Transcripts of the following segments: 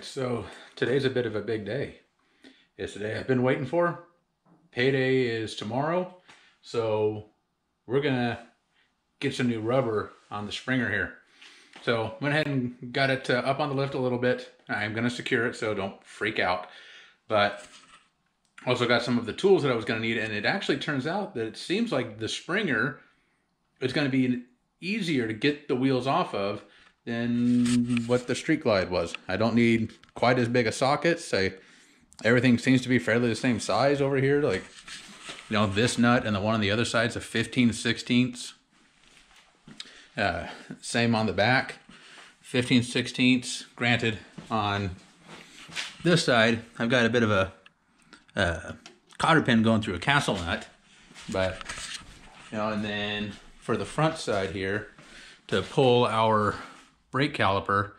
right, so today's a bit of a big day. It's the day I've been waiting for. Payday is tomorrow, so we're gonna get some new rubber on the Springer here. So went ahead and got it uh, up on the lift a little bit. I'm gonna secure it, so don't freak out. But also got some of the tools that I was gonna need, and it actually turns out that it seems like the Springer is gonna be easier to get the wheels off of than what the Street Glide was. I don't need quite as big a socket. So everything seems to be fairly the same size over here. Like, you know, this nut and the one on the other side's a 15 16ths. Uh, same on the back, 15 16ths. Granted, on this side, I've got a bit of a uh, cotter pin going through a castle nut, but you know, and then for the front side here, to pull our brake caliper,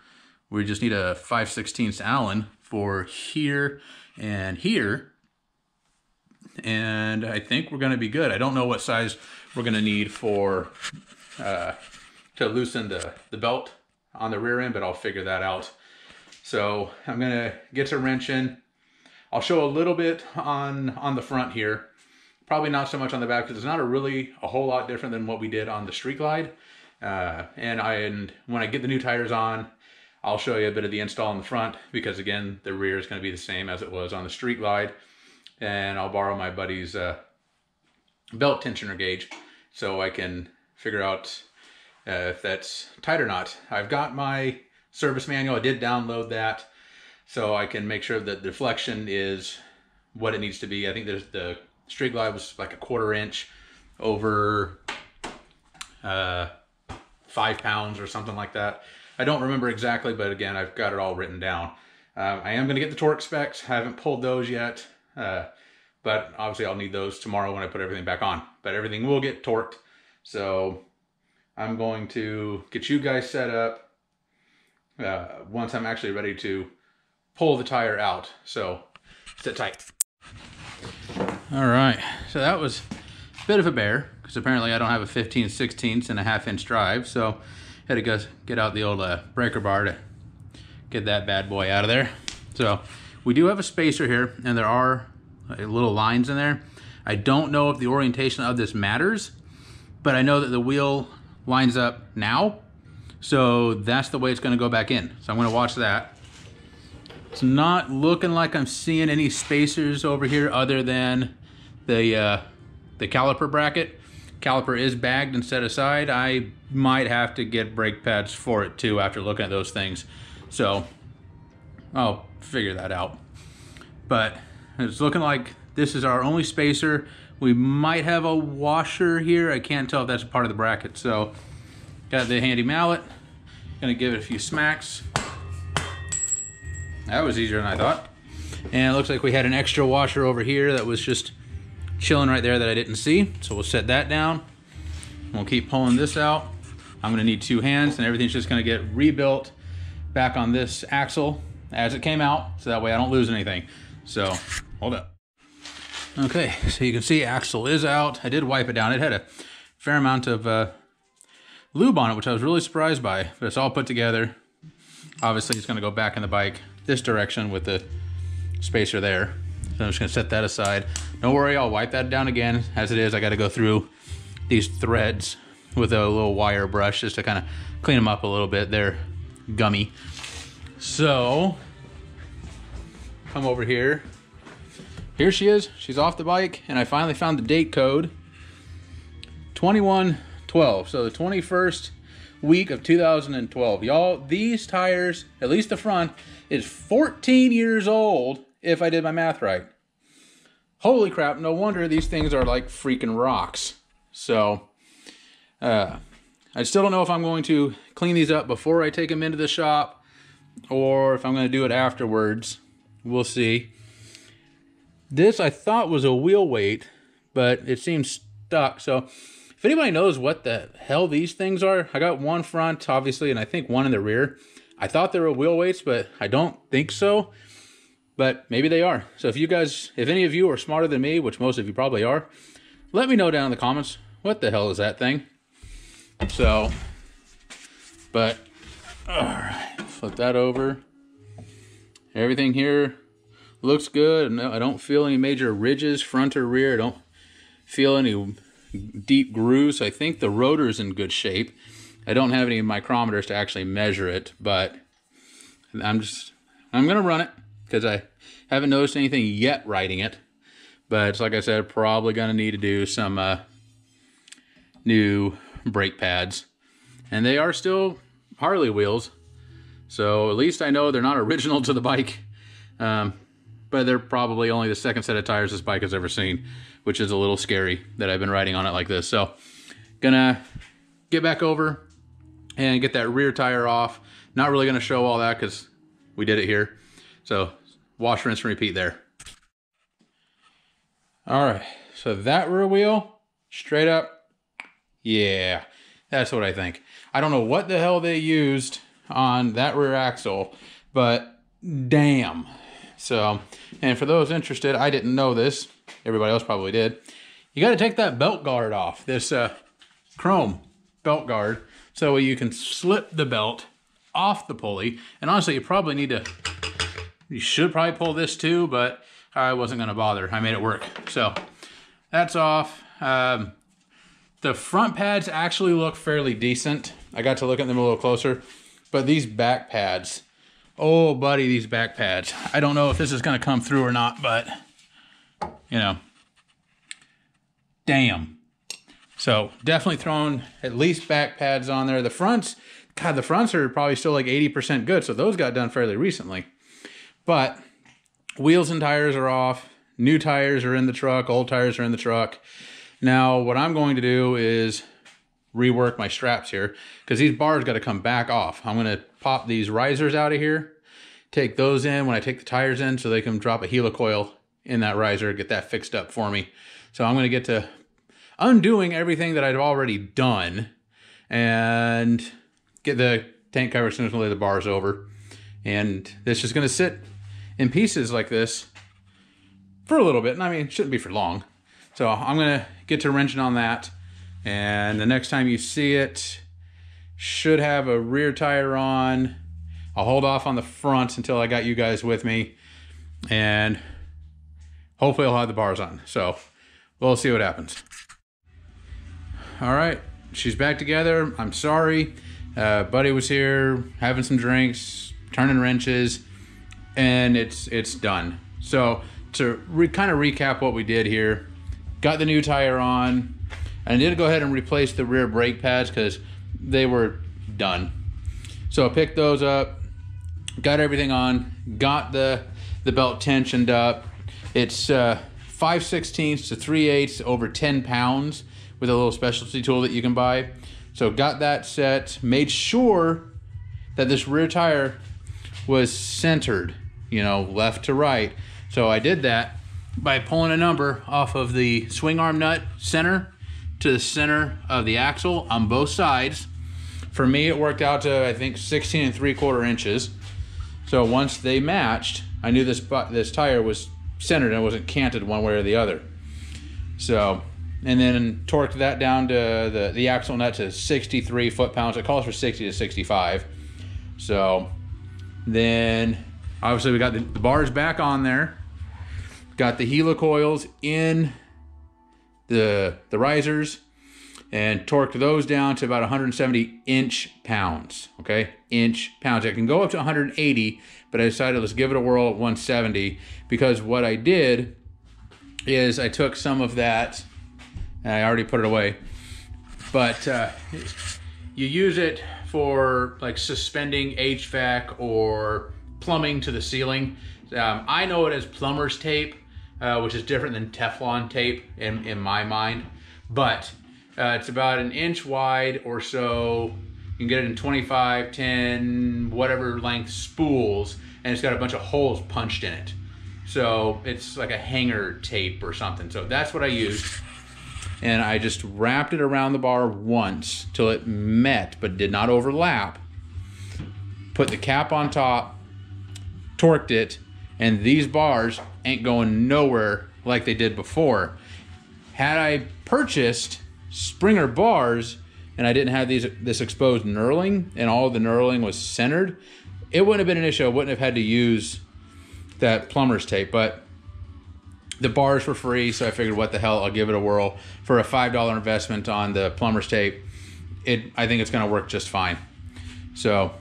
we just need a 5 16 Allen for here and here. And I think we're going to be good. I don't know what size we're going to need for uh, to loosen the, the belt on the rear end, but I'll figure that out. So I'm going to get to wrenching. I'll show a little bit on, on the front here. Probably not so much on the back because it's not a really a whole lot different than what we did on the Street Glide. Uh, and I and when I get the new tires on, I'll show you a bit of the install in the front because again, the rear is going to be the same as it was on the Street Glide. And I'll borrow my buddy's uh, belt tensioner gauge so I can figure out uh, if that's tight or not. I've got my service manual. I did download that so I can make sure that the deflection is what it needs to be. I think there's the Street Glide was like a quarter inch over uh, five pounds or something like that. I don't remember exactly, but again, I've got it all written down. Um, I am going to get the torque specs. I haven't pulled those yet, uh, but obviously I'll need those tomorrow when I put everything back on. But everything will get torqued. So I'm going to get you guys set up uh, once I'm actually ready to pull the tire out. So sit tight. All right, so that was a bit of a bear because apparently I don't have a 15 16 and a half inch drive. So had to go get out the old uh, breaker bar to get that bad boy out of there. So we do have a spacer here and there are uh, little lines in there. I don't know if the orientation of this matters, but I know that the wheel lines up now. So that's the way it's gonna go back in. So I'm gonna watch that. It's not looking like I'm seeing any spacers over here other than the uh, the caliper bracket. Caliper is bagged and set aside. I might have to get brake pads for it too after looking at those things. So I'll figure that out. But it's looking like this is our only spacer. We might have a washer here. I can't tell if that's part of the bracket. So got the handy mallet. Gonna give it a few smacks. That was easier than I thought. And it looks like we had an extra washer over here that was just chilling right there that I didn't see. So we'll set that down. We'll keep pulling this out. I'm gonna need two hands and everything's just gonna get rebuilt back on this axle as it came out so that way I don't lose anything. So hold up. Okay, so you can see axle is out. I did wipe it down. It had a fair amount of uh, lube on it, which I was really surprised by, but it's all put together. Obviously, it's gonna go back in the bike this direction with the spacer there. So I'm just gonna set that aside. Don't worry, I'll wipe that down again. As it is, I gotta go through these threads with a little wire brush just to kind of clean them up a little bit. They're gummy. So, come over here. Here she is. She's off the bike, and I finally found the date code. 2112. So the 21st week of 2012. Y'all, these tires, at least the front, is 14 years old if I did my math right. Holy crap, no wonder these things are like freaking rocks. So, uh, I still don't know if I'm going to clean these up before I take them into the shop or if I'm going to do it afterwards. We'll see. This I thought was a wheel weight, but it seems stuck. So, if anybody knows what the hell these things are, I got one front, obviously, and I think one in the rear. I thought they were wheel weights, but I don't think so but maybe they are. So if you guys, if any of you are smarter than me, which most of you probably are, let me know down in the comments, what the hell is that thing? So, but, all right, flip that over. everything here looks good. I don't feel any major ridges, front or rear. I don't feel any deep grooves. I think the rotor is in good shape. I don't have any micrometers to actually measure it, but I'm just, I'm going to run it because I haven't noticed anything yet riding it. But it's like I said, probably going to need to do some uh, new brake pads. And they are still Harley wheels. So at least I know they're not original to the bike. Um, but they're probably only the second set of tires this bike has ever seen, which is a little scary that I've been riding on it like this. So gonna get back over and get that rear tire off. Not really gonna show all that because we did it here. So wash, rinse, and repeat there. All right, so that rear wheel, straight up, yeah, that's what I think. I don't know what the hell they used on that rear axle, but damn. So, and for those interested, I didn't know this. Everybody else probably did. You got to take that belt guard off, this uh, chrome belt guard, so you can slip the belt off the pulley. And honestly, you probably need to, you should probably pull this too, but I wasn't to bother. I made it work. So that's off. Um, the front pads actually look fairly decent. I got to look at them a little closer. But these back pads, oh buddy, these back pads. I don't know if this is to come through or not, but you know, damn. So definitely throwing at least back pads on there. The fronts, God, the fronts are probably still like 80% good. So those got done fairly recently. But Wheels and tires are off. New tires are in the truck. Old tires are in the truck. Now, what I'm going to do is rework my straps here because these bars got to come back off. I'm going to pop these risers out of here, take those in when I take the tires in so they can drop a helicoil in that riser, get that fixed up for me. So I'm going to get to undoing everything that I've already done and get the tank cover as soon as I lay the bars over. And this is going to sit in pieces like this for a little bit. And I mean, it shouldn't be for long. So I'm to get to wrenching on that. And the next time you see it, should have a rear tire on. I'll hold off on the front until I got you guys with me. And hopefully I'll have the bars on. So we'll see what happens. All right, she's back together. I'm sorry. Uh, Buddy was here having some drinks, turning wrenches and it's it's done. So to re, kind of recap what we did here, got the new tire on, and did go ahead and replace the rear brake pads because they were done. So I picked those up, got everything on, got the the belt tensioned up. It's uh, 5 16ths to 3 eighths over 10 pounds with a little specialty tool that you can buy. So got that set, made sure that this rear tire was centered you know, left to right. So I did that by pulling a number off of the swing arm nut center to the center of the axle on both sides. For me, it worked out to, I think, 16 and 3 quarter inches. So once they matched, I knew this, this tire was centered and wasn't canted one way or the other. So, and then torqued that down to the, the axle nut to 63 foot pounds. It calls for 60 to 65. So then Obviously, we got the, the bars back on there. Got the helicoils in the, the risers and torqued those down to about 170 inch pounds. Okay, inch pounds. It can go up to 180, but I decided let's give it a whirl at 170 because what I did is I took some of that, and I already put it away, but uh, you use it for like suspending HVAC or plumbing to the ceiling. Um, I know it as plumber's tape, uh, which is different than Teflon tape in, in my mind. But uh, it's about an inch wide or so. You can get it in 25, 10, whatever length spools, and it's got a bunch of holes punched in it. So it's like a hanger tape or something. So that's what I used. And I just wrapped it around the bar once till it met but did not overlap. Put the cap on top, torqued it, and these bars ain't going nowhere like they did before. Had I purchased Springer bars and I didn't have these this exposed knurling and all the knurling was centered, it wouldn't have been an issue. I wouldn't have had to use that plumber's tape, but the bars were free, so I figured, what the hell, I'll give it a whirl for a five dollar investment on the plumber's tape. It, I think it's going to work just fine. So,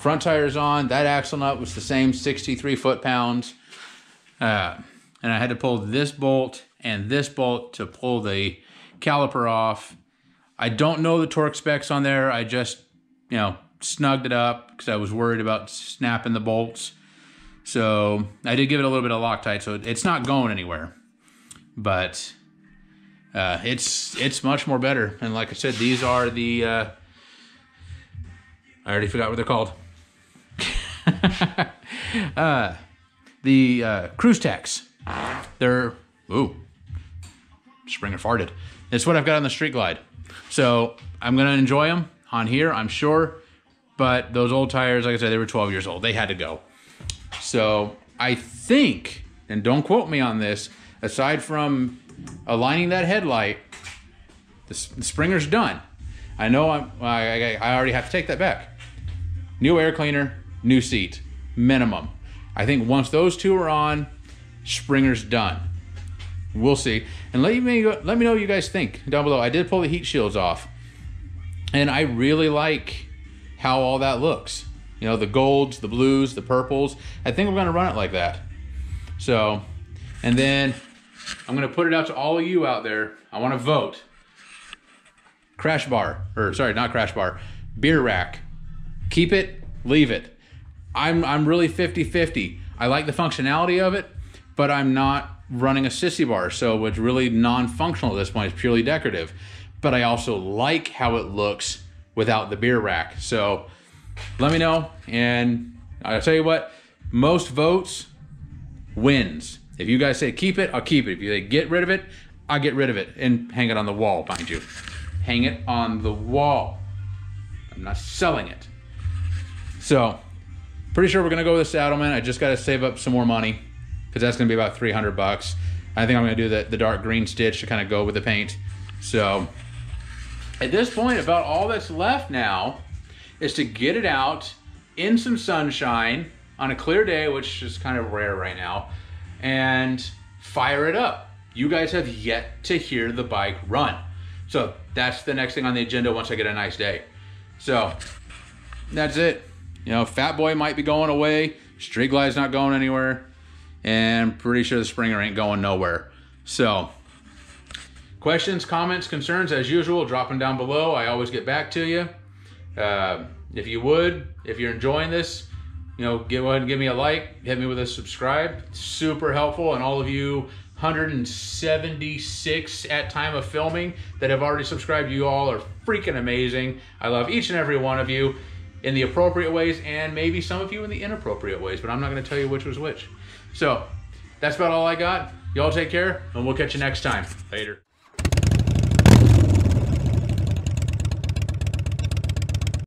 front tires on. That axle nut was the same, 63 foot pounds, uh, and I had to pull this bolt and this bolt to pull the caliper off. I don't know the torque specs on there. I just, you know, snugged it up because I was worried about snapping the bolts. So I did give it a little bit of Loctite, so it's not going anywhere. But uh, it's it's much more better. And like I said, these are the uh, I already forgot what they're called. uh, the uh, Cruisetecs. They're ooh, Springer farted. It's what I've got on the Street Glide. So I'm gonna enjoy them on here, I'm sure. But those old tires, like I said, they were 12 years old. They had to go. So I think, and don't quote me on this, aside from aligning that headlight, the, the springer's done. I know I'm, I, I already have to take that back. New air cleaner, new seat, minimum. I think once those two are on, springer's done. We'll see. And let me let me know what you guys think down below. I did pull the heat shields off, and I really like how all that looks. You know, the golds, the blues, the purples. I think we're going to run it like that. So, and then I'm going to put it out to all of you out there. I want to vote. Crash bar, or sorry, not crash bar, beer rack. Keep it, leave it. I'm, I'm really 50-50. I like the functionality of it, but I'm not running a sissy bar, so it's really non-functional at this point. It's purely decorative. But I also like how it looks without the beer rack. So let me know. And I'll tell you what, most votes wins. If you guys say keep it, I'll keep it. If you say get rid of it, I'll get rid of it and hang it on the wall, mind you. Hang it on the wall. I'm not selling it. So, pretty sure we're gonna go with the Saddlemen. I just gotta save up some more money because that's gonna be about 300 bucks. I think I'm gonna do the, the dark green stitch to kind of go with the paint. So, at this point, about all that's left now is to get it out in some sunshine on a clear day, which is kind of rare right now, and fire it up. You guys have yet to hear the bike run. So that's the next thing on the agenda once I get a nice day. So that's it. You know, Fat Boy might be going away. Street Glide's not going anywhere. And pretty sure the Springer ain't going nowhere. So questions, comments, concerns, as usual, drop them down below. I always get back to you. Uh, if you would, if you're enjoying this, you know, go ahead and give me a like, hit me with a subscribe. Super helpful. And all of you 176 at time of filming that have already subscribed, you all are freaking amazing. I love each and every one of you in the appropriate ways and maybe some of you in the inappropriate ways, but I'm not going to tell you which was which. So that's about all I got. Y'all take care and we'll catch you next time. Later.